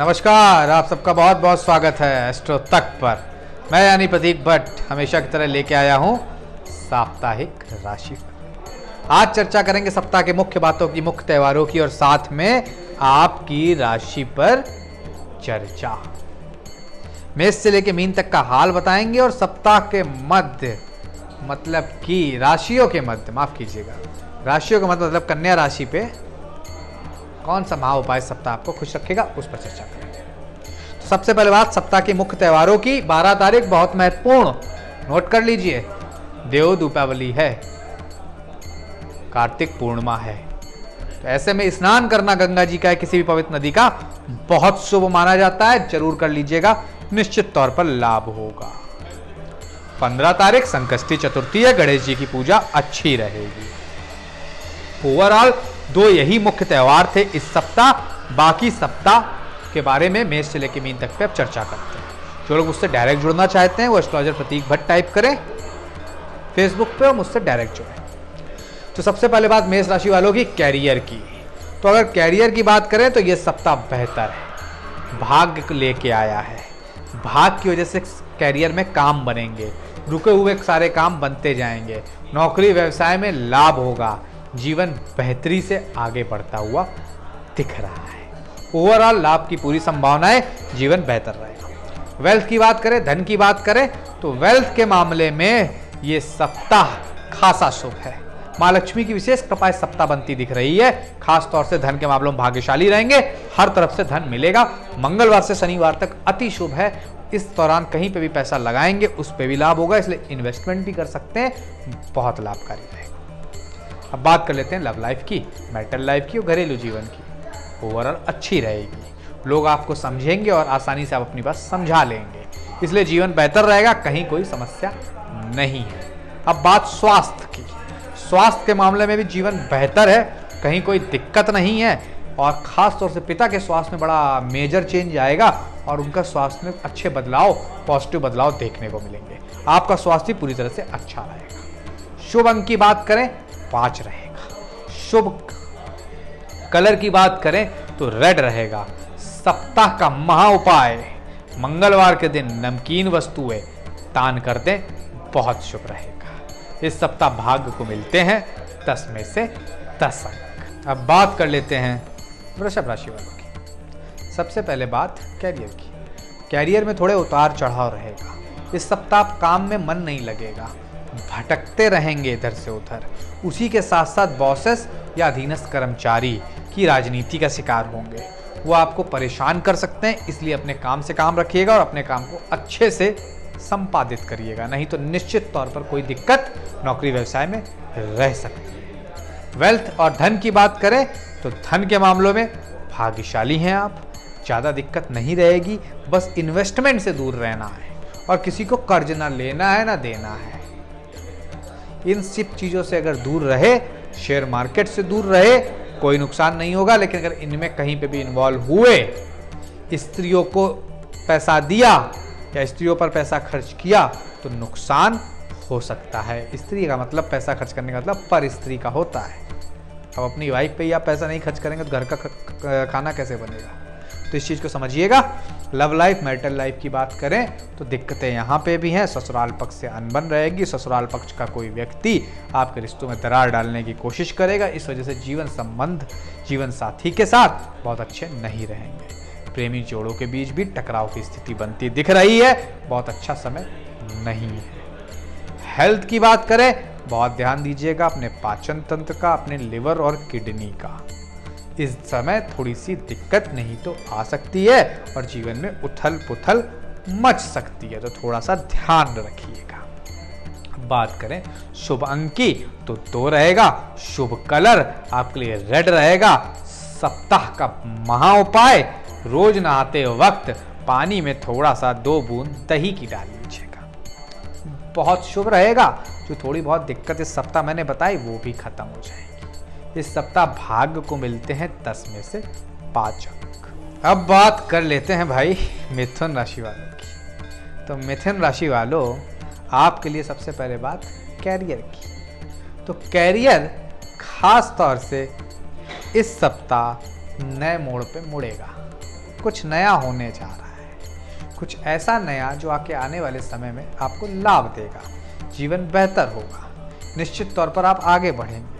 नमस्कार, आप सबका बहुत बहुत स्वागत है एस्ट्रो तक पर। मैं यानी प्रतीक भट्ट, हमेशा की तरह लेके आया हूँ साप्ताहिक राशि आज चर्चा करेंगे सप्ताह के मुख्य बातों की, मुख्य त्योहारों की और साथ में आपकी राशि पर चर्चा। मेष से लेके मीन तक का हाल बताएँगे और सप्ताह के मध्य मतलब कि राशियों के मध्य, माफ़ कीजिएगा। राशियों का मध्य मतलब कन्या राशि पे कौन सा महा उपाय सप्ताह आपको खुश रखेगा, उस पर चर्चा करेंगे। तो सबसे पहले बात सप्ताह की मुख्य त्योहारों की। 12 तारीख बहुत महत्वपूर्ण। नोट कर लीजिए। देव दीपावली है। कार्तिक पूर्णिमा है। तो ऐसे में स्नान करना गंगा जी का है, किसी भी पवित्र नदी का, बहुत शुभ माना जाता है। ज़रूर कर लीजिएगा। निश्चित तौर पर लाभ होगा। पंद्रह तारीख, संकष्टी चतुर्थी है। गणेश जी की पूजा अच्छी रहेगी। ओवरऑल दो यही मुख्य त्योहार थे इस सप्ताह। बाकी सप्ताह के बारे में मेष से लेकर मीन तक पे अब चर्चा करते हैं। जो लोग मुझसे डायरेक्ट जुड़ना चाहते हैं, वो एस्ट्रोलॉजर प्रतीक भट्ट टाइप करें। फेसबुक पे और मुझसे डायरेक्ट जुड़े। तो सबसे पहले बात मेष राशि वालों की कैरियर की। तो अगर कैरियर की बात करें तो ये सप्ताह बेहतर है। भाग्य लेके आया है। भाग की वजह से कैरियर में काम बनेंगे। रुके हुए सारे काम बनते जाएँगे। नौकरी व्यवसाय में लाभ होगा। जीवन बेहतरी से आगे बढ़ता हुआ दिख रहा है। ओवरऑल लाभ की पूरी संभावनाएँ जीवन बेहतर रहेगा। वेल्थ की बात करें, धन की बात करें तो वेल्थ के मामले में ये सप्ताह खासा शुभ है। माँ लक्ष्मी की विशेष कृपा सप्ताह बनती दिख रही है। खास तौर से धन के मामलों में भाग्यशाली रहेंगे। हर तरफ़ से धन मिलेगा। मंगलवार से शनिवार तक अति शुभ है। इस दौरान कहीं पे भी पैसा लगाएँगे, उस पर भी लाभ होगा, इसलिए इन्वेस्टमेंट भी कर सकते हैं। बहुत लाभकारी रहेगा अब बात कर लेते हैं लव लाइफ की, मेटल लाइफ की और घरेलू जीवन की। ओवरऑल अच्छी रहेगी। लोग आपको समझेंगे और आसानी से आप अपनी बात समझा लेंगे। इसलिए जीवन बेहतर रहेगा, कहीं कोई समस्या नहीं है। अब बात स्वास्थ्य की। स्वास्थ्य के मामले में भी जीवन बेहतर है, कहीं कोई दिक्कत नहीं है और ख़ास तौर से पिता के स्वास्थ्य में बड़ा मेजर चेंज आएगा और उनका स्वास्थ्य में अच्छे बदलाव पॉजिटिव बदलाव देखने को मिलेंगे। आपका स्वास्थ्य पूरी तरह से अच्छा रहेगा। शुभ अंक की बात करें पाँच रहेगा। शुभ कलर की बात करें तो रेड रहेगा। सप्ताह का महा उपाय, मंगलवार के दिन नमकीन वस्तुएँ दान कर दें, बहुत शुभ रहेगा। इस सप्ताह भाग्य को मिलते हैं दस में से दस अंक। अब बात कर लेते हैं वृषभ राशि वालों की। सबसे पहले बात कैरियर की। कैरियर में थोड़े उतार चढ़ाव रहेगा। इस सप्ताह काम में मन नहीं लगेगा। भटकते रहेंगे इधर से उधर। उसी के साथ साथ बॉसेस या अधीनस्थ कर्मचारी की राजनीति का शिकार होंगे। वो आपको परेशान कर सकते हैं, इसलिए अपने काम से काम रखिएगा और अपने काम को अच्छे से संपादित करिएगा। नहीं तो निश्चित तौर पर कोई दिक्कत नौकरी व्यवसाय में रह सकती है। वेल्थ और धन की बात करें तो धन के मामलों में भाग्यशाली हैं आप। ज़्यादा दिक्कत नहीं रहेगी, बस इन्वेस्टमेंट से दूर रहना है। और किसी को कर्ज ना लेना है, ना देना है। इन सब चीज़ों से अगर दूर रहे शेयर मार्केट से दूर रहे, कोई नुकसान नहीं होगा, लेकिन अगर इनमें कहीं पे भी इन्वॉल्व हुए, स्त्रियों को पैसा दिया या स्त्रियों पर पैसा खर्च किया तो नुकसान हो सकता है। स्त्री का मतलब पैसा खर्च करने का मतलब पर स्त्री का होता है। अब अपनी वाइफ पे आप पैसा नहीं खर्च करेंगे तो घर का खाना कैसे बनेगा? तो इस चीज़ को समझिएगा। लव लाइफ मैरिटल लाइफ की बात करें तो दिक्कतें यहाँ पे भी हैं। ससुराल पक्ष से अनबन रहेगी। ससुराल पक्ष का कोई व्यक्ति आपके रिश्तों में दरार डालने की कोशिश करेगा। इस वजह से जीवन संबंध, जीवन साथी के साथ बहुत अच्छे नहीं रहेंगे। प्रेमी जोड़ों के बीच भी टकराव की स्थिति बनती दिख रही है। बहुत अच्छा समय नहीं है। हेल्थ की बात करें, बहुत ध्यान दीजिएगा अपने पाचन तंत्र का, अपने लिवर और किडनी का। इस समय थोड़ी सी दिक्कत नहीं तो आ सकती है और जीवन में उथल पुथल मच सकती है। तो थोड़ा सा ध्यान रखिएगा। बात करें शुभ अंक की तो दो रहेगा, शुभ कलर, आपके लिए रेड रहेगा। सप्ताह का महा उपाय, रोज नहाते वक्त पानी में थोड़ा सा दो बूंद दही की डाल लीजिएगा। बहुत शुभ रहेगा, जो थोड़ी बहुत दिक्कत इस सप्ताह मैंने बताई, वो भी खत्म हो जाएगी। इस सप्ताह भाग्य को मिलते हैं दस में से पाँच। अंक अब बात कर लेते हैं भाई मिथुन राशि वालों की। तो मिथुन राशि वालों, आपके लिए सबसे पहले बात कैरियर की। तो कैरियर खास तौर से इस सप्ताह नए मोड़ पे मुड़ेगा। कुछ नया होने जा रहा है। कुछ ऐसा नया जो आके आने वाले समय में आपको लाभ देगा। जीवन बेहतर होगा। निश्चित तौर पर आप आगे बढ़ेंगे।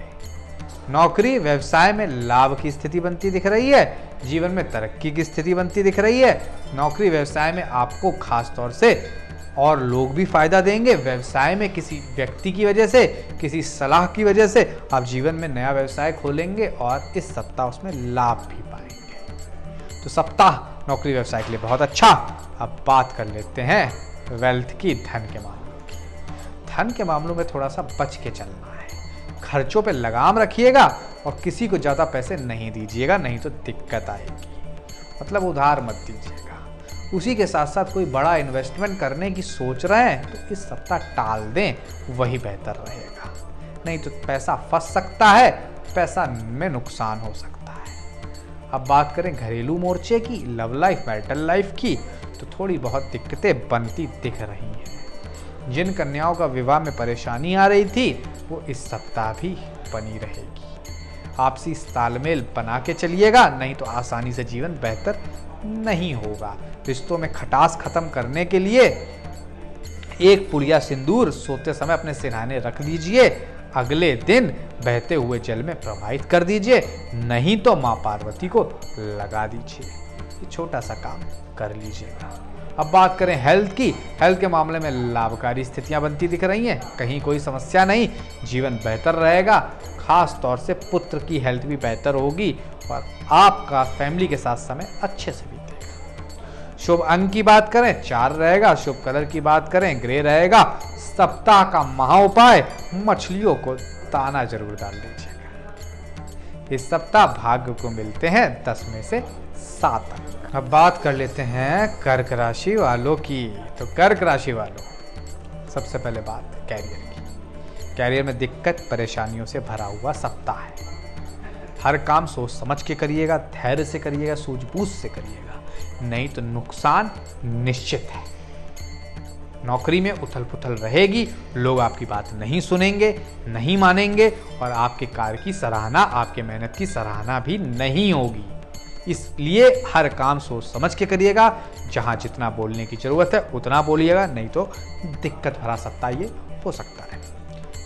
नौकरी, व्यवसाय में लाभ की स्थिति बनती दिख रही है, जीवन में तरक्की की स्थिति बनती दिख रही है। नौकरी, व्यवसाय में आपको खास तौर से और लोग भी फ़ायदा देंगे। व्यवसाय में किसी व्यक्ति की वजह से, किसी सलाह की वजह से आप जीवन में नया व्यवसाय खोलेंगे और इस सप्ताह उसमें लाभ भी पाएँगे। तो सप्ताह नौकरी, व्यवसाय के लिए बहुत अच्छा। अब बात कर लेते हैं वेल्थ की, धन के मामलों की। धन के मामलों में थोड़ा सा बच के चलना। खर्चों पे लगाम रखिएगा और किसी को ज़्यादा पैसे नहीं दीजिएगा, नहीं तो दिक्कत आएगी। मतलब उधार मत दीजिएगा। उसी के साथ साथ कोई बड़ा इन्वेस्टमेंट करने की सोच रहे हैं तो इस सप्ताह टाल दें, वही बेहतर रहेगा। नहीं तो पैसा फंस सकता है, पैसा में नुकसान हो सकता है। अब बात करें घरेलू मोर्चे की लव लाइफ मैरिटल लाइफ की तो थोड़ी बहुत दिक्कतें बनती दिख रही हैं। जिन कन्याओं का विवाह में परेशानी आ रही थी, वो इस सप्ताह भी बनी रहेगी। आपसी तालमेल बना के चलिएगा, नहीं तो आसानी से जीवन बेहतर नहीं होगा। रिश्तों में खटास खत्म करने के लिए एक पुड़िया सिंदूर सोते समय अपने सिरहाने रख दीजिए। अगले दिन बहते हुए जल में प्रवाहित कर दीजिए। नहीं तो माँ पार्वती को लगा दीजिए। छोटा सा काम कर लीजिएगा। अब बात करें हेल्थ की। हेल्थ के मामले में लाभकारी स्थितियाँ बनती दिख रही हैं। कहीं कोई समस्या नहीं। जीवन बेहतर रहेगा। खास तौर से पुत्र की हेल्थ भी बेहतर होगी और आपका फैमिली के साथ समय अच्छे से बीतेगा। शुभ अंक की बात करें, चार रहेगा। शुभ कलर की बात करें, ग्रे रहेगा। सप्ताह का महा उपाय मछलियों को ताना ज़रूर डाल दीजिएगा। इस सप्ताह भाग्य को मिलते हैं दस में से सात अंक। अब बात कर लेते हैं कर्क राशि वालों की। तो कर्क राशि वालों, सबसे पहले बात कैरियर की। कैरियर में दिक्कत परेशानियों से भरा हुआ सप्ताह है। हर काम सोच समझ के करिएगा, धैर्य से करिएगा, सूझबूझ से करिएगा। नहीं तो नुकसान निश्चित है। नौकरी में उथल पुथल रहेगी, लोग आपकी बात नहीं सुनेंगे, नहीं मानेंगे और आपके कार्य की सराहना, आपके मेहनत की सराहना भी नहीं होगी। इसलिए हर काम सोच समझ के करिएगा। जहाँ जितना बोलने की ज़रूरत है, उतना बोलिएगा, नहीं तो दिक्कत भरा सकता ये हो सकता है।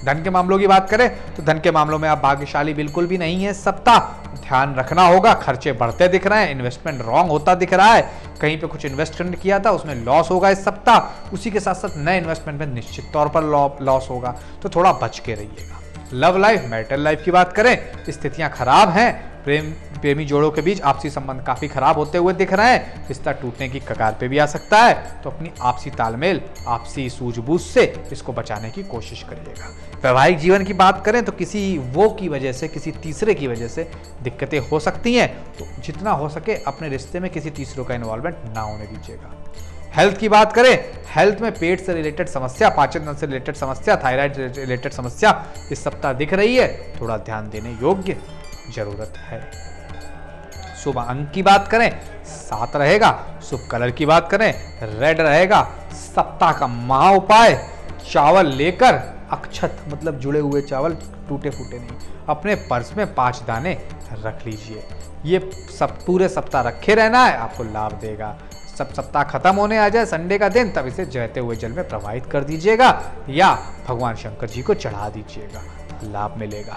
धन के मामलों की बात करें तो धन के मामलों में आप भाग्यशाली बिल्कुल भी नहीं है। सप्ताह ध्यान रखना होगा, खर्चे बढ़ते दिख रहे हैं इन्वेस्टमेंट रॉन्ग होता दिख रहा है। कहीं पे कुछ इन्वेस्टमेंट किया था, उसमें लॉस होगा इस सप्ताह उसी के साथ साथ नए इन्वेस्टमेंट में निश्चित तौर पर लॉस होगा। तो थोड़ा बच के रहिएगा। लव लाइफ मैरिटल लाइफ की बात करें, स्थितियाँ खराब हैं प्रेम, प्रेमी जोड़ों के बीच आपसी संबंध काफ़ी खराब होते हुए दिख रहे हैं। रिश्ता टूटने की कगार पे भी आ सकता है। तो अपनी आपसी तालमेल, आपसी सूझबूझ से इसको बचाने की कोशिश करिएगा। वैवाहिक जीवन की बात करें तो किसी वो की वजह से, किसी तीसरे की वजह से दिक्कतें हो सकती हैं। तो जितना हो सके अपने रिश्ते में किसी तीसरों का इन्वॉल्वमेंट ना होने दीजिएगा। हेल्थ की बात करें हेल्थ में पेट से रिलेटेड समस्या पाचन से रिलेटेड समस्या थायराइड रिलेटेड समस्या, इस सप्ताह दिख रही है। थोड़ा ध्यान देने योग्य। ज़रूरत है। शुभ अंक की बात करें, सात रहेगा। शुभ कलर की बात करें, रेड रहेगा। सप्ताह का महा उपाय, चावल लेकर अक्षत मतलब जुड़े हुए चावल टूटे फूटे नहीं। अपने पर्स में पाँच दाने रख लीजिए। ये सब पूरे सप्ताह रखे रहना है, आपको लाभ देगा। सब सप्ताह खत्म होने आ जाए संडे का दिन, तब इसे जहते हुए जल में प्रवाहित कर दीजिएगा या भगवान शंकर जी को चढ़ा दीजिएगा। लाभ मिलेगा।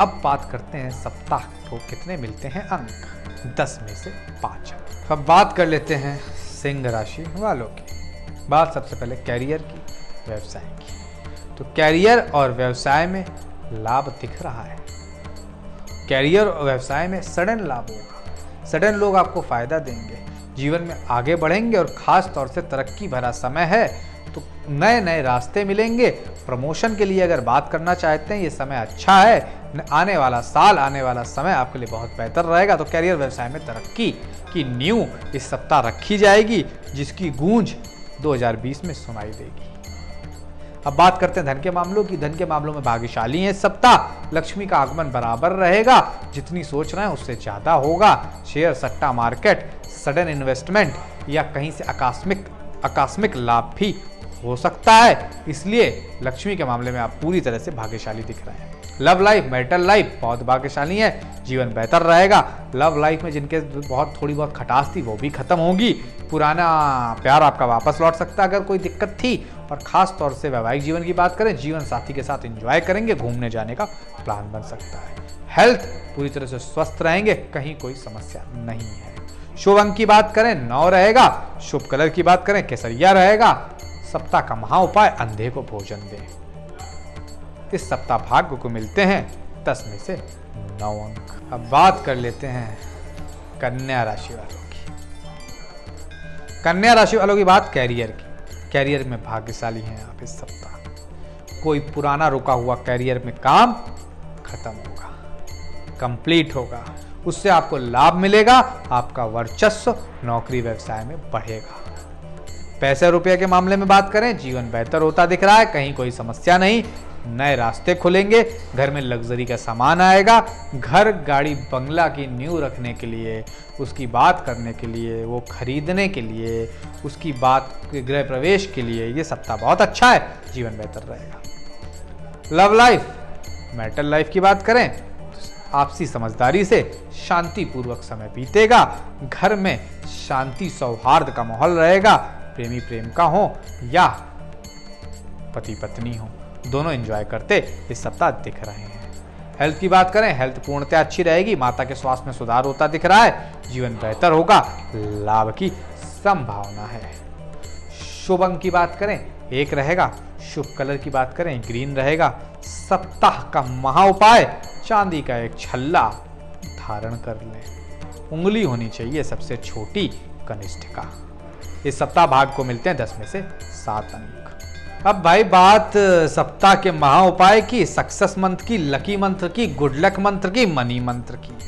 अब बात करते हैं सप्ताह को कितने मिलते हैं अंक? दस में से पाँच अब बात कर लेते हैं सिंह राशि वालों की। बात सबसे पहले कैरियर की, व्यवसाय की। तो कैरियर और व्यवसाय में लाभ दिख रहा है। कैरियर और व्यवसाय में सडन लाभ होगा। सडन लोग आपको फ़ायदा देंगे। जीवन में आगे बढ़ेंगे और खास तौर से तरक्की भरा समय है। नए नए रास्ते मिलेंगे। प्रमोशन के लिए अगर बात करना चाहते हैं, ये समय अच्छा है। आने वाला साल, आने वाला समय आपके लिए बहुत बेहतर रहेगा। तो कैरियर व्यवसाय में तरक्की की न्यू इस सप्ताह रखी जाएगी, जिसकी गूंज 2020 में सुनाई देगी। अब बात करते हैं धन के मामलों की। धन के मामलों में भाग्यशाली है सप्ताह। लक्ष्मी का आगमन बराबर रहेगा। जितनी सोच रहे हैं उससे ज़्यादा होगा। शेयर, सट्टा, मार्केट, सडन इन्वेस्टमेंट या कहीं से आकस्मिक आकस्मिक लाभ भी हो सकता है। इसलिए लक्ष्मी के मामले में आप पूरी तरह से भाग्यशाली दिख रहे हैं। लव लाइफ मैरिटल लाइफ बहुत भाग्यशाली है। जीवन बेहतर रहेगा। लव लाइफ में जिनके बहुत, थोड़ी बहुत खटास थी, वो भी खत्म होगी। पुराना प्यार आपका वापस लौट सकता है अगर कोई दिक्कत थी। और खास तौर से वैवाहिक जीवन की बात करें, जीवन साथी के साथ एंजॉय करेंगे, घूमने जाने का प्लान बन सकता है। हेल्थ पूरी तरह से स्वस्थ रहेंगे, कहीं कोई समस्या नहीं है। शुभ अंक की बात करें, नौ रहेगा। शुभ कलर की बात करें, केसरिया रहेगा। सप्ताह का महा उपाय अंधे को भोजन दे। इस सप्ताह भाग्य को मिलते हैं, दस में से नौ अंक। अब बात कर लेते हैं कन्या राशि वालों की। कन्या राशि वालों की बात कैरियर की। कैरियर में भाग्यशाली हैं आप इस सप्ताह। कोई पुराना रुका हुआ कैरियर में काम खत्म होगा, कंप्लीट होगा। उससे आपको लाभ मिलेगा, आपका वर्चस्व नौकरी व्यवसाय में बढ़ेगा। पैसे रुपये के मामले में बात करें, जीवन बेहतर होता दिख रहा है, कहीं कोई समस्या नहीं। नए रास्ते खुलेंगे, घर में लग्जरी का सामान आएगा, घर गाड़ी बंगला की न्यू रखने के लिए, उसकी बात करने के लिए, वो खरीदने के लिए, उसकी बात गृह प्रवेश के लिए, ये सप्ताह बहुत अच्छा है, जीवन बेहतर रहेगा। लव लाइफ मेटल लाइफ की बात करें, आपसी समझदारी से शांतिपूर्वक समय बीतेगा, घर में शांति सौहार्द का माहौल रहेगा प्रेमी प्रेम का हो या पति पत्नी हो, दोनों एंजॉय करते इस सप्ताह दिख रहे हैं। हेल्थ की बात करें हेल्थ पूर्णतः अच्छी रहेगी, माता के स्वास्थ्य में सुधार होता दिख रहा है, जीवन बेहतर होगा, लाभ की संभावना है। शुभ अंक की बात करें, एक रहेगा, शुभ कलर की बात करें ग्रीन रहेगा, सप्ताह का महा उपाय, चांदी का एक छल्ला धारण कर लें। उंगली होनी चाहिए सबसे छोटी कनिष्ठ का। इस सप्ताह भाग को मिलते हैं दस में से सात अंक। अब भाई बात, सप्ताह के महा उपाय की सक्सेस मंत्र की लकी मंत्र की गुड लक मंत्र की मनी मंत्र की,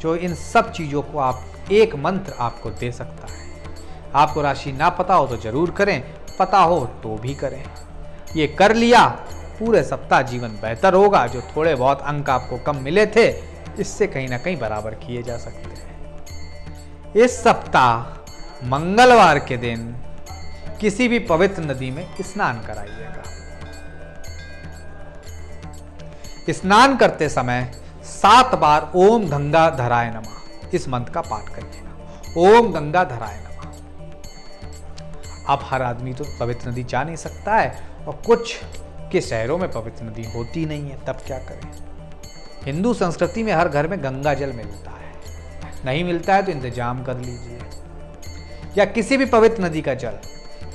जो इन सब चीज़ों को आप, एक मंत्र आपको दे सकता है। आपको राशि ना पता हो तो ज़रूर करें, पता हो तो भी करें। ये कर लिया, पूरे सप्ताह जीवन बेहतर होगा, जो थोड़े बहुत अंक आपको कम मिले थे, इससे कहीं ना कहीं बराबर किए जा सकते हैं। इस सप्ताह मंगलवार के दिन किसी भी पवित्र नदी में स्नान कराइएगा। स्नान करते समय सात बार ओम गंगा धराय नमा इस मंत्र का पाठ करिएगा। ओम गंगा धराय नमा। अब हर आदमी तो पवित्र नदी जा नहीं सकता है और कुछ के शहरों में पवित्र नदी होती नहीं है, तब क्या करें? हिंदू संस्कृति में हर घर में गंगा जल मिलता है। नहीं मिलता है तो इंतज़ाम कर लीजिए। या किसी भी पवित्र नदी का जल,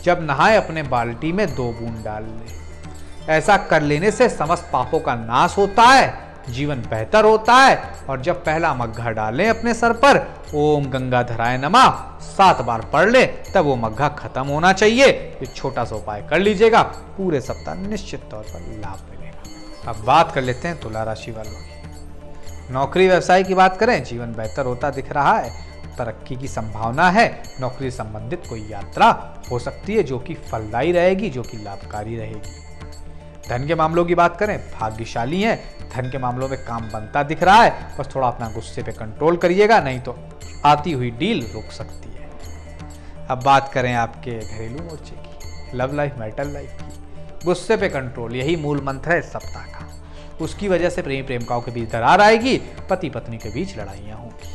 जब नहाए अपने बाल्टी में दो बूंद डाल ले। ऐसा कर लेने से समस्त पापों का नाश होता है, जीवन बेहतर होता है, और जब पहला मग्घा डालें अपने सर पर, ओम गंगा धराए नमा, सात बार पढ़ ले, तब वो मग्घा खत्म होना चाहिए। ये छोटा सा उपाय कर लीजिएगा, पूरे सप्ताह निश्चित तौर पर लाभ मिलेगा। अब बात कर लेते हैं तुला राशि वालों की। नौकरी व्यवसाय की बात करें, जीवन बेहतर होता दिख रहा है तरक्की की संभावना है। नौकरी संबंधित कोई यात्रा हो सकती है जो कि फलदायी रहेगी, जो कि लाभकारी रहेगी। धन के मामलों की बात करें, भाग्यशाली है। धन के मामलों में काम बनता दिख रहा है, बस थोड़ा अपना गुस्से पे कंट्रोल करिएगा, नहीं तो आती हुई डील रुक सकती है। अब बात करें आपके घरेलू मोर्चे की लव लाइफ मेटल लाइफ की। गुस्से पे कंट्रोल यही मूल मंत्र है सप्ताह का। उसकी वजह से प्रेमी प्रेमिकाओं के बीच दरार आएगी पति पत्नी के बीच लड़ाइयाँ होंगी।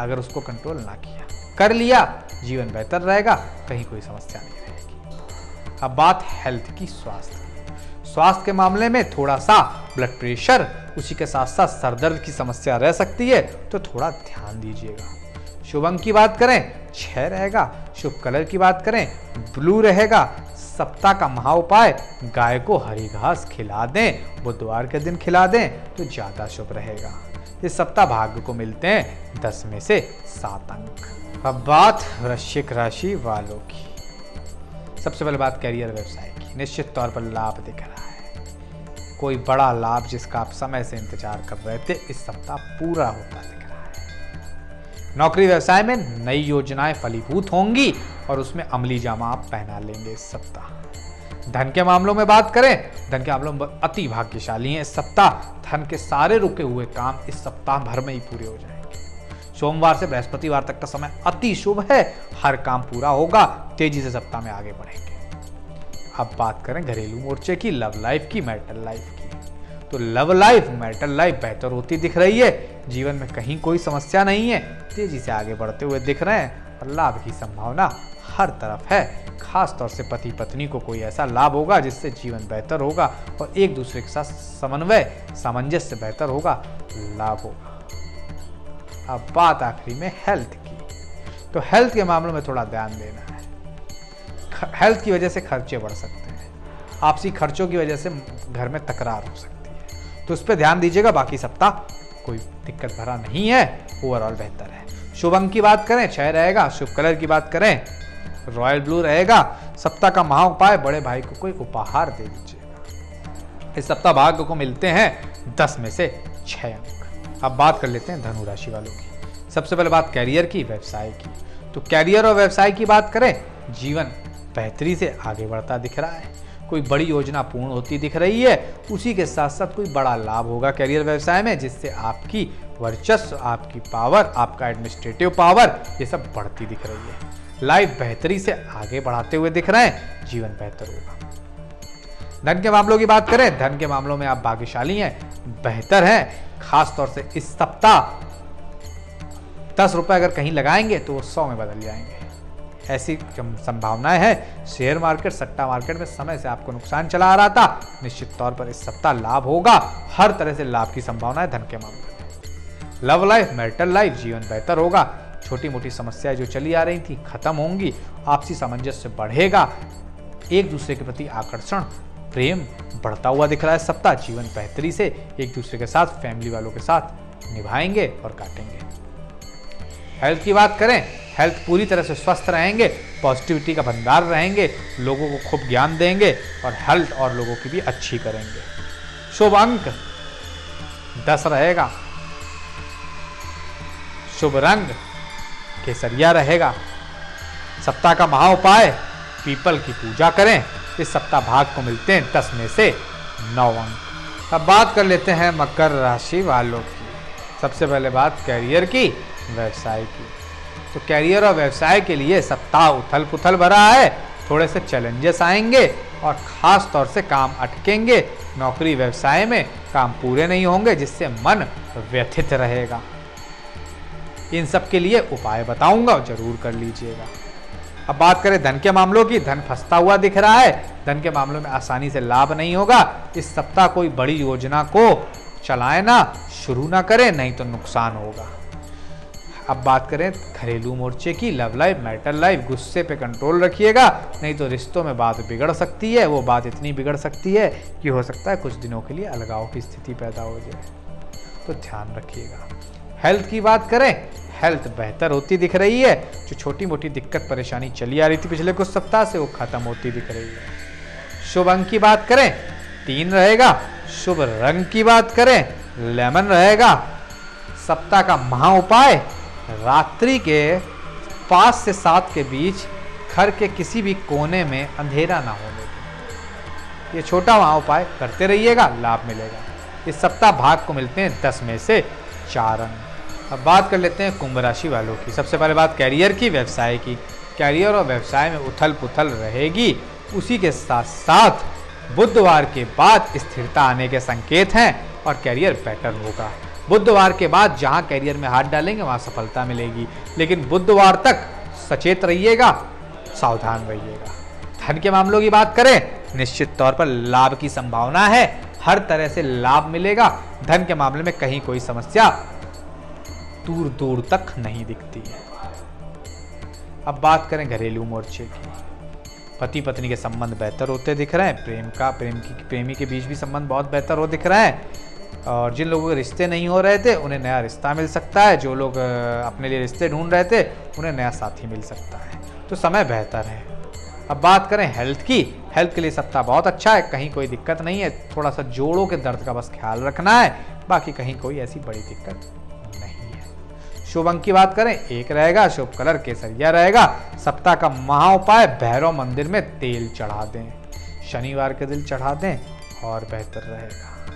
अगर उसको कंट्रोल ना किया। कर लिया, जीवन बेहतर रहेगा, कहीं कोई समस्या नहीं रहेगी। अब बात हेल्थ की, स्वास्थ्य स्वास्थ्य के मामले में थोड़ा सा ब्लड प्रेशर उसी के साथ साथ सरदर्द की समस्या रह सकती है तो थोड़ा ध्यान दीजिएगा। शुभ अंक की बात करें, छह रहेगा। शुभ कलर की बात करें ब्लू रहेगा। सप्ताह का महा उपाय, गाय को हरी घास खिला दें, बुधवार के दिन खिला दें तो ज़्यादा शुभ रहेगा। इस सप्ताह भाग्य को मिलते हैं दस में से सात अंक। अब बात वृश्चिक राशि वालों की। सबसे पहले बात कैरियर व्यवसाय की। निश्चित तौर पर लाभ दिख रहा है। कोई बड़ा लाभ जिसका आप समय से इंतज़ार कर रहे थे, इस सप्ताह पूरा होता दिख रहा है। नौकरी व्यवसाय में नई योजनाएँ फलीभूत होंगी और उसमें अमली जामा आप पहना लेंगे इस सप्ताह। धन के मामलों में बात करें, धन के मामलों में अति भाग्यशाली हैं इस सप्ताह। धन के सारे रुके हुए काम इस सप्ताह भर में ही पूरे हो जाएँगे। सोमवार से बृहस्पतिवार तक का समय अति शुभ है। हर काम पूरा होगा, तेज़ी से सप्ताह में आगे बढ़ेंगे। अब बात करें घरेलू मोर्चे की, लव लाइफ की मैरिटल लाइफ की। तो लव लाइफ मैरिटल लाइफ बेहतर होती दिख रही है। जीवन में कहीं कोई समस्या नहीं है। तेज़ी से आगे बढ़ते हुए दिख रहे हैं और लाभ की संभावना हर तरफ़ है। खास तौर से पति पत्नी को कोई ऐसा लाभ होगा जिससे जीवन बेहतर होगा और एक दूसरे के साथ समन्वय, सामंजस्य बेहतर होगा, लाभ होगा अब बात आखिरी में हेल्थ की। तो हेल्थ के मामलों में थोड़ा ध्यान देना है। हेल्थ की वजह से खर्चे बढ़ सकते हैं। आपसी खर्चों की वजह से घर में तकरार हो सकती है। तो उस पर ध्यान दीजिएगा, बाकी सप्ताह कोई दिक्कत भरा नहीं है। ओवरऑल बेहतर है। शुभ अंक की बात करें छह रहेगा। शुभ कलर की बात करें रॉयल ब्लू रहेगा। सप्ताह का महा उपाय, बड़े भाई को कोई उपहार दे दीजिएगा। इस सप्ताह भाग्य को मिलते हैं दस में से छह अंक। अब बात कर लेते हैं धनु राशि वालों की। सबसे पहले बात कैरियर की, व्यवसाय की। तो कैरियर और व्यवसाय की बात करें, जीवन बेहतरी से आगे बढ़ता दिख रहा है। कोई बड़ी योजना पूर्ण होती दिख रही है, उसी के साथ साथ कोई बड़ा लाभ होगा कैरियर व्यवसाय में, जिससे आपकी वर्चस्व, आपकी पावर आपका एडमिनिस्ट्रेटिव पावर ये सब बढ़ती दिख रही है। लाइफ बेहतरी से आगे बढ़ाते हुए दिख रहे हैं, जीवन बेहतर होगा। धन के मामलों की बात करें, धन के मामलों में आप भाग्यशाली हैं, बेहतर हैं खास तौर से इस सप्ताह। दस रुपए अगर कहीं लगाएँगे तो वो सौ में बदल जाएँगे। ऐसी संभावनाएँ हैं शेयर मार्केट सट्टा मार्केट में समय से आपको नुकसान चला आ रहा था। निश्चित तौर पर इस सप्ताह लाभ होगा, हर तरह से लाभ की संभावना है धन के मामले में। लव लाइफ मैरिटल लाइफ जीवन बेहतर होगा छोटी मोटी समस्याएँ जो चली आ रही थी खत्म होंगी, आपसी सामंजस्य बढ़ेगा। एक दूसरे के प्रति आकर्षण, प्रेम बढ़ता हुआ दिख रहा है सप्ताह, जीवन बेहतरी से एक दूसरे के साथ फैमिली वालों के साथ निभाएँगे और काटेंगे। हेल्थ की बात करें हेल्थ पूरी तरह से स्वस्थ रहेंगे पॉजिटिविटी का भंडार रहेंगे, लोगों को खूब ज्ञान देंगे और हेल्थ और लोगों की भी अच्छी करेंगे। शुभ अंक दस रहेगा। शुभ रंग केसरिया रहेगा। सप्ताह का महा उपाय, पीपल की पूजा करें। इस सप्ताह भाग को मिलते हैं दस में से नौ अंक। अब बात कर लेते हैं मकर राशि वालों की। सबसे पहले बात कैरियर की, व्यवसाय की। तो कैरियर और व्यवसाय के लिए सप्ताह उथल पुथल भरा है। थोड़े से चैलेंजेस आएँगे और ख़ास तौर से काम अटकेंगे। नौकरी व्यवसाय में काम पूरे नहीं होंगे, जिससे मन व्यथित रहेगा। इन सब के लिए उपाय बताऊँगा, ज़रूर कर लीजिएगा। अब बात करें, धन के मामलों की, धन फंसता हुआ दिख रहा है। धन के मामलों में आसानी से लाभ नहीं होगा। इस सप्ताह कोई बड़ी योजना को चलाए ना, शुरू ना करें, नहीं तो नुकसान होगा। अब बात करें, घरेलू मोर्चे की लव लाइफ मैटर लाइफ गुस्से पे कंट्रोल रखिएगा। नहीं तो रिश्तों में बात बिगड़ सकती है, वो बात इतनी बिगड़ सकती है कि हो सकता है कुछ दिनों के लिए अलगाव की स्थिति पैदा हो जाए। तो ध्यान रखिएगा। हेल्थ की बात करें हेल्थ बेहतर होती दिख रही है, जो छोटी मोटी दिक्कत परेशानी चली आ रही थी पिछले कुछ सप्ताह से, वो खत्म होती दिख रही है। शुभ अंक की बात करें, तीन रहेगा। शुभ रंग की बात करें, लेमन रहेगा। सप्ताह का महा उपाय, रात्रि के पाँच से सात के बीच घर के किसी भी कोने में अंधेरा ना होने ये छोटा वहाँ उपाय करते रहिएगा, लाभ मिलेगा। इस सप्ताह भाग को मिलते हैं दस में से चार अंक। अब बात कर लेते हैं कुंभ राशि वालों की। सबसे पहले बात कैरियर की, व्यवसाय की। कैरियर और व्यवसाय में उथल पुथल रहेगी। उसी के साथ साथ बुधवार के बाद स्थिरता आने के संकेत हैं और कैरियर बेटर होगा। बुधवार के बाद जहाँ कैरियर में हाथ डालेंगे, वहाँ सफलता मिलेगी। लेकिन बुधवार तक सचेत रहिएगा, सावधान रहिएगा। धन के मामलों की बात करें, निश्चित तौर पर लाभ की संभावना है। हर तरह से लाभ मिलेगा। धन के मामले में कहीं कोई समस्या दूर दूर तक नहीं दिखती है। अब बात करें घरेलू मोर्चे की। पति पत्नी के संबंध बेहतर होते दिख रहे हैं। प्रेम का, प्रेम की, प्रेमी के बीच भी संबंध बहुत बेहतर हो दिख रहा है। और जिन लोगों के रिश्ते नहीं हो रहे थे, उन्हें नया रिश्ता मिल सकता है। जो लोग अपने लिए रिश्ते ढूंढ रहे थे, उन्हें नया साथी मिल सकता है। तो समय बेहतर है। अब बात करें हेल्थ की। हेल्थ के लिए सप्ताह बहुत अच्छा है। कहीं कोई दिक्कत नहीं है। थोड़ा सा जोड़ों के दर्द का बस ख्याल रखना है। बाकी कहीं कोई ऐसी बड़ी दिक्कत शुभ अंक की बात करें, एक रहेगा, शुभ कलर केसरिया रहेगा। सप्ताह का महा उपाय भैरव मंदिर में तेल चढ़ा दें। शनिवार के दिन चढ़ा दें और बेहतर रहेगा।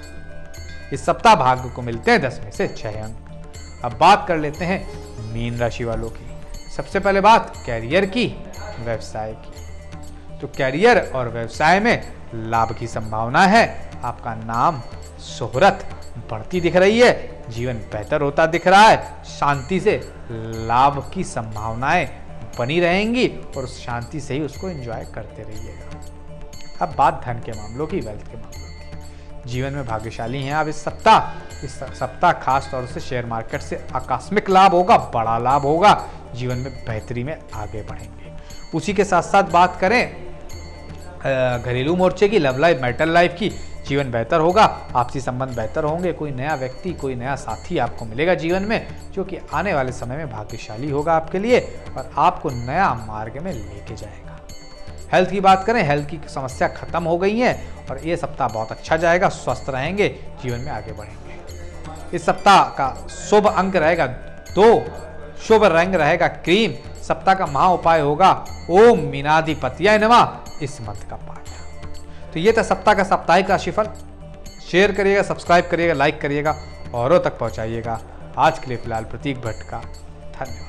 इस सप्ताह भाग्य को मिलते हैं दस में से छह अंक। अब बात कर लेते हैं मीन राशि वालों की। सबसे पहले बात कैरियर की, व्यवसाय की। तो कैरियर और व्यवसाय में लाभ की संभावना है। आपका नाम शोहरत बढ़ती दिख रही है। जीवन बेहतर होता दिख रहा है। शांति से लाभ की संभावनाएँ बनी रहेंगी और उस शांति से ही उसको एंजॉय करते रहिएगा। अब बात धन के मामलों की वेल्थ के मामलों की। जीवन में भाग्यशाली हैं। आप इस सप्ताह इस सप्ताह खास तौर से शेयर मार्केट से आकस्मिक लाभ होगा, बड़ा लाभ होगा। जीवन में बेहतरी में आगे बढ़ेंगे। उसी के साथ साथ बात करें घरेलू मोर्चे की लव लाइफ मेटल लाइफ की। जीवन बेहतर होगा, आपसी संबंध बेहतर होंगे, कोई नया व्यक्ति, कोई नया साथी आपको मिलेगा जीवन में, जो कि आने वाले समय में भाग्यशाली होगा आपके लिए और आपको नया मार्ग में लेके जाएगा। हेल्थ की बात करें हेल्थ की समस्या खत्म हो गई है और ये सप्ताह बहुत अच्छा जाएगा, स्वस्थ रहेंगे, जीवन में आगे बढ़ेंगे। इस सप्ताह का शुभ अंक रहेगा दो, शुभ रंग रहेगा क्रीम। सप्ताह का महा उपाय होगा, ओम मीनाधिपतिया नमा। इस मंत्र का पाठ तो ये था सप्ताह का साप्ताहिक राशिफल। शेयर करिएगा, सब्सक्राइब करिएगा, लाइक करिएगा औरों तक पहुँचाइएगा। आज के लिए फ़िलहाल प्रतीक भट्ट का धन्यवाद।